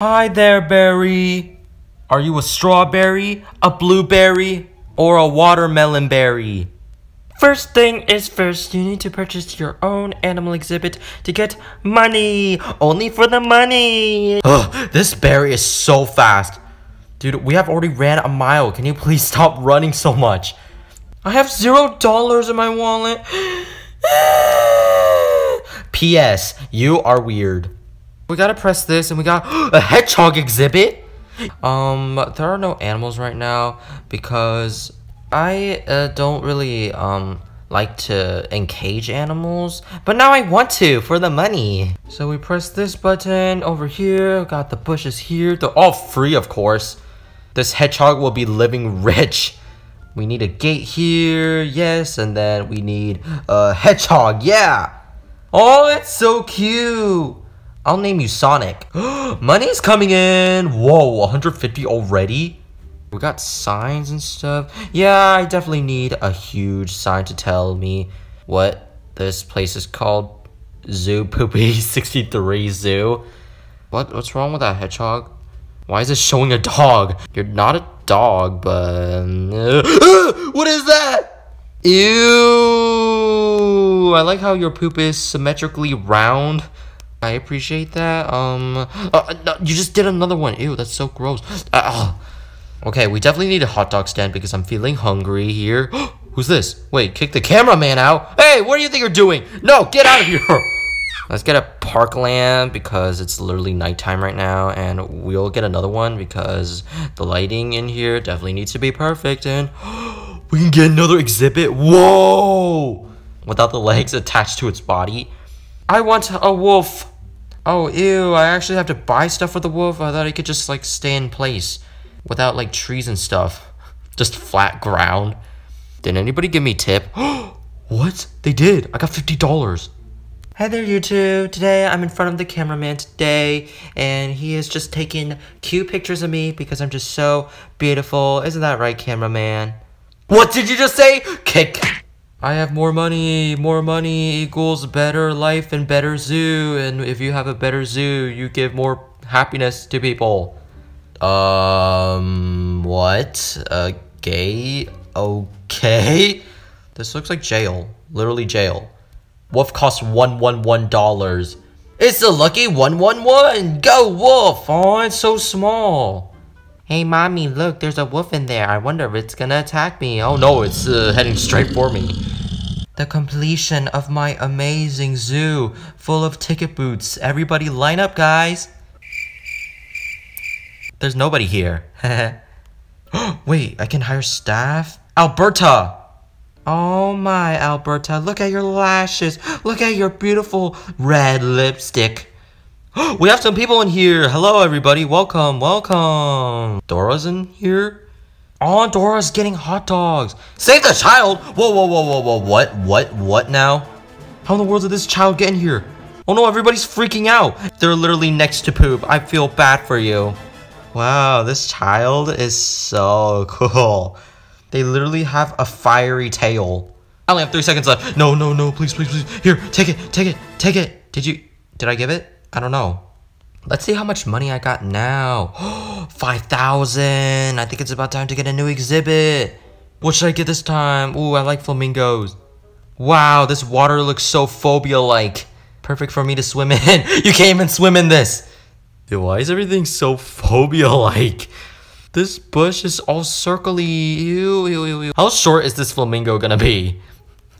Hi there, berry. Are you a strawberry, a blueberry, or a watermelon berry? First thing is first, you need to purchase your own animal exhibit to get money. Only for the money. Ugh, this berry is so fast. Dude, we have already ran a mile. Can you please stop running so much? I have zero dollars in my wallet. P.S. You are weird. We gotta press this and we got a hedgehog exhibit. Um, there are no animals right now because I uh, don't really um like to encage animals, but now I want to for the money. So we press this button over here, got the bushes here. They're all free, of course. This hedgehog will be living rich. We need a gate here, yes, and then we need a hedgehog, yeah. Oh, it's so cute. I'll name you Sonic. Money's coming in. Whoa, 150 already? We got signs and stuff. Yeah, I definitely need a huge sign to tell me what this place is called. Zoo Poopy 63 Zoo. What? What's wrong with that hedgehog? Why is it showing a dog? You're not a dog, but... Um, what is that? Ew! I like how your poop is symmetrically round. I appreciate that. Um, uh, no, you just did another one. Ew, that's so gross. Uh, okay, we definitely need a hot dog stand because I'm feeling hungry here. Who's this? Wait, kick the cameraman out. Hey, what do you think you're doing? No, get out of here. Let's get a park lamp because it's literally nighttime right now, and we'll get another one because the lighting in here definitely needs to be perfect. And we can get another exhibit. Whoa! Without the legs attached to its body. I want a wolf. Oh, ew, I actually have to buy stuff for the wolf. I thought I could just, like, stay in place without, like, trees and stuff. Just flat ground. Did anybody give me tip? what? They did. I got $50. Hey there, YouTube. Today, I'm in front of the cameraman today, and he is just taking cute pictures of me because I'm just so beautiful. Isn't that right, cameraman? What did you just say? Kick. I have more money. More money equals better life and better zoo. And if you have a better zoo, you give more happiness to people. Um, what? Uh, gay? Okay. This looks like jail. Literally jail. Wolf costs one one one dollars. It's a lucky one one one. Go wolf. Oh, it's so small. Hey, mommy, look, there's a wolf in there. I wonder if it's gonna attack me. Oh no, it's uh, heading straight for me. The completion of my amazing zoo full of ticket booths. Everybody line up, guys. There's nobody here. Wait, I can hire staff? Alberta! Oh my, Alberta, look at your lashes. Look at your beautiful red lipstick. we have some people in here. Hello, everybody. Welcome, welcome. Dora's in here. Oh, Dora's getting hot dogs. Save the child. Whoa, whoa, whoa, whoa, whoa. What, what, what now? How in the world did this child get in here? Oh no, everybody's freaking out. They're literally next to poop. I feel bad for you. Wow, this child is so cool. They literally have a fiery tail. I only have three seconds left. No, no, no, please, please, please. Here, take it, take it, take it. Did you, did I give it? I don't know. Let's see how much money I got now. 5,000. I think it's about time to get a new exhibit. What should I get this time? Ooh, I like flamingos. Wow, this water looks so phobia-like. Perfect for me to swim in. you can't even swim in this. Dude, why is everything so phobia-like? This bush is all circly. Ew, ew, ew, ew. How short is this flamingo gonna be?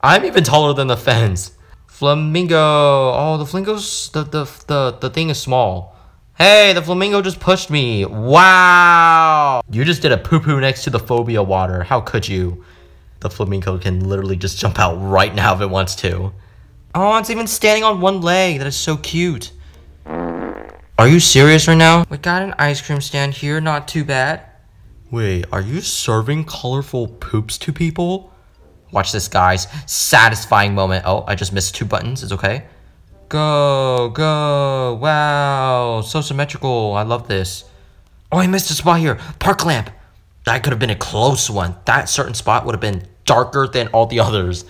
I'm even taller than the fence. Flamingo. Oh, the flamingo's the the the the thing is small. Hey, the flamingo just pushed me. Wow. You just did a poo poo next to the phobia water. How could you? The flamingo can literally just jump out right now if it wants to. Oh, it's even standing on one leg. That is so cute. Are you serious right now? We got an ice cream stand here. Not too bad. Wait, are you serving colorful poops to people? Watch this, guys. Satisfying moment. Oh, I just missed two buttons. It's okay. Go, go. Wow. So symmetrical. I love this. Oh, I missed a spot here. Park lamp. That could have been a close one. That certain spot would have been darker than all the others.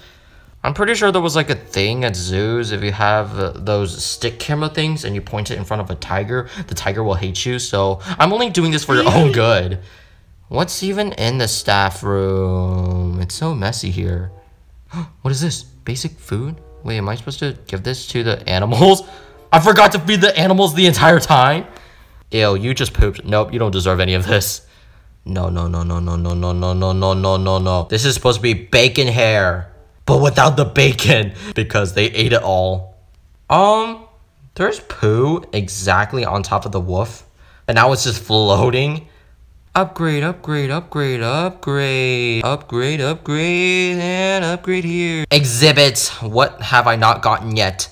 I'm pretty sure there was like a thing at zoos if you have uh, those stick camera things and you point it in front of a tiger, the tiger will hate you. So I'm only doing this for your own good. What's even in the staff room? It's so messy here. what is this? Basic food? Wait, am I supposed to give this to the animals? I forgot to feed the animals the entire time. Ew, you just pooped. Nope, you don't deserve any of this. No, no, no, no, no, no, no, no, no, no, no, no, no. This is supposed to be bacon hair but without the bacon because they ate it all. Um, there's poo exactly on top of the wolf, and now it's just floating. Upgrade, upgrade, upgrade, upgrade, upgrade, upgrade, and upgrade here. Exhibit, what have I not gotten yet?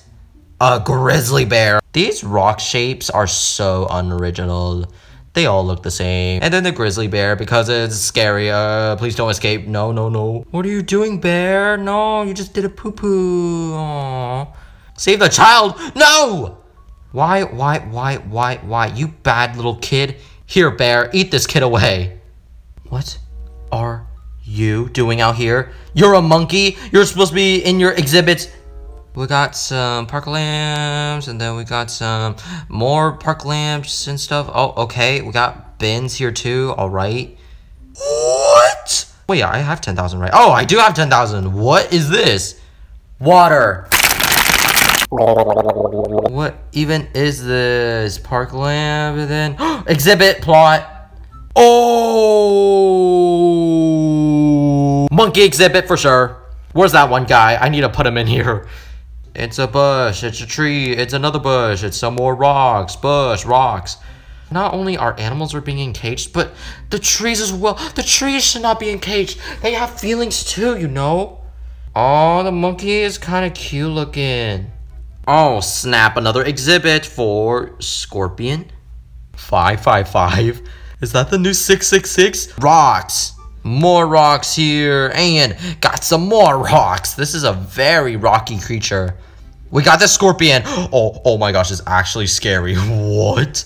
A grizzly bear. These rock shapes are so unoriginal. They all look the same. And then the grizzly bear because it's scary. Uh, please don't escape. No, no, no. What are you doing, bear? No, you just did a poo-poo. Save the child. No! Why, why, why, why, why? You bad little kid. Here, bear, eat this kid away. What are you doing out here? You're a monkey. You're supposed to be in your exhibits we got some park lamps and then we got some more park lamps and stuff. Oh, okay. We got bins here too. All right. What? Wait, I have 10,000, right? Oh, I do have 10,000. What is this? Water. What even is this? Park lamp and then exhibit plot. Oh, monkey exhibit for sure. Where's that one guy? I need to put him in here. It's a bush, it's a tree, it's another bush, it's some more rocks, bush, rocks. Not only are animals are being encaged, but the trees as well. The trees should not be encaged. They have feelings too, you know? Oh, the monkey is kind of cute looking. Oh, snap, another exhibit for Scorpion. 555. Is that the new 666? Rocks. More rocks here, and got some more rocks. This is a very rocky creature. We got the scorpion. Oh, oh my gosh, it's actually scary. What?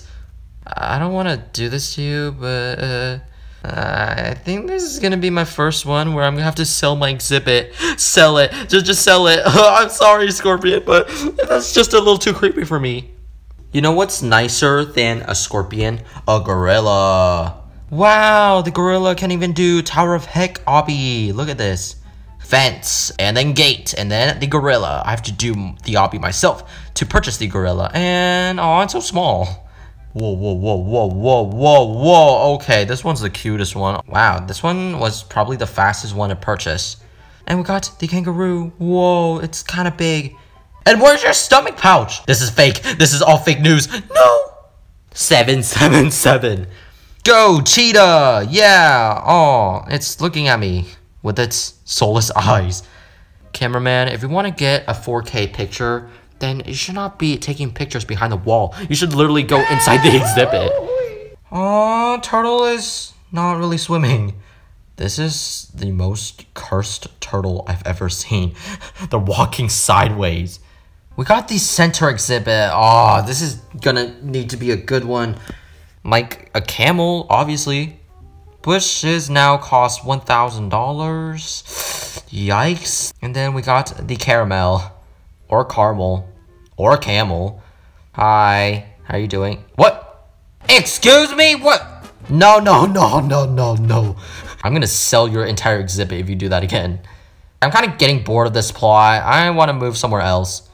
I don't want to do this to you, but uh, Uh, I think this is gonna be my first one where I'm gonna have to sell my exhibit. Sell it. Just, just sell it. I'm sorry, scorpion, but that's just a little too creepy for me. You know what's nicer than a scorpion? A gorilla. Wow, the gorilla can even do Tower of Heck obby. Look at this fence, and then gate, and then the gorilla. I have to do the obby myself to purchase the gorilla. And, oh, it's so small. Whoa, whoa, whoa, whoa, whoa, whoa, whoa. Okay, this one's the cutest one. Wow, this one was probably the fastest one to purchase. And we got the kangaroo. Whoa, it's kind of big. And where's your stomach pouch? This is fake. This is all fake news. No. 777. Go, cheetah. Yeah. Oh, it's looking at me with its soulless eyes. Cameraman, if you want to get a 4K picture, then you should not be taking pictures behind the wall. You should literally go inside the exhibit. Oh, turtle is not really swimming. This is the most cursed turtle I've ever seen. They're walking sideways. We got the center exhibit. Oh, this is gonna need to be a good one. Like a camel, obviously. Bushes now cost $1,000. Yikes. And then we got the caramel. Or caramel. Or a camel. Hi. How are you doing? What? Excuse me? What? No, no, no, no, no, no. I'm gonna sell your entire exhibit if you do that again. I'm kind of getting bored of this plot. I want to move somewhere else.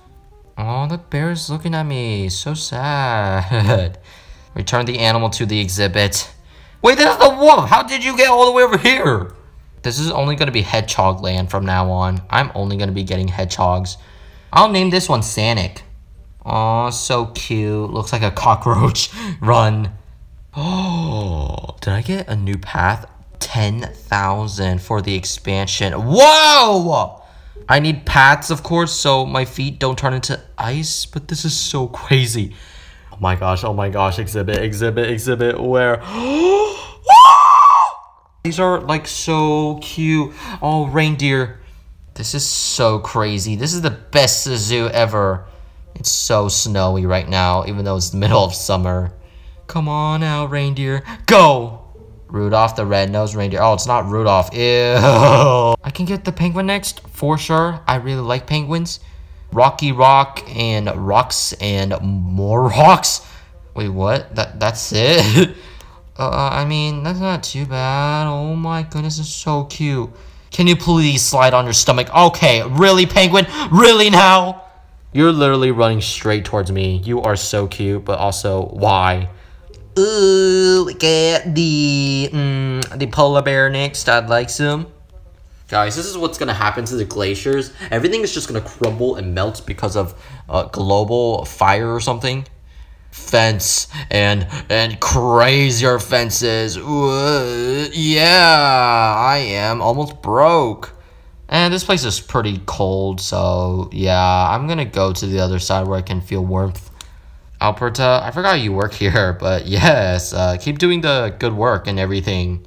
Oh, the bear's looking at me. So sad. Return the animal to the exhibit. Wait, this is the wolf. How did you get all the way over here? This is only going to be hedgehog land from now on. I'm only going to be getting hedgehogs. I'll name this one Sanic. Oh, so cute. Looks like a cockroach. Run. Oh, did I get a new path? 10,000 for the expansion. Whoa! I need paths, of course, so my feet don't turn into ice, but this is so crazy. Oh my gosh, oh my gosh, exhibit, exhibit, exhibit, where? These are like so cute. Oh, reindeer. This is so crazy. This is the best zoo ever. It's so snowy right now, even though it's the middle of summer. Come on out, reindeer. Go! Rudolph the red-nosed reindeer. Oh, it's not Rudolph. Ew. I can get the penguin next, for sure. I really like penguins. Rocky Rock and Rocks and more Rocks. Wait, what? That That's it? uh, I mean, that's not too bad. Oh my goodness, it's so cute. Can you please slide on your stomach? Okay, really, penguin? Really now? You're literally running straight towards me. You are so cute, but also, why? Ooh, get the, mm, the polar bear next. I'd like some. Guys, this is what's gonna happen to the glaciers. Everything is just gonna crumble and melt because of uh, global fire or something. Fence and and crazier fences. Ooh, yeah, I am almost broke. And this place is pretty cold, so yeah, I'm gonna go to the other side where I can feel warmth. Alberta, I forgot you work here, but yes, uh, keep doing the good work and everything.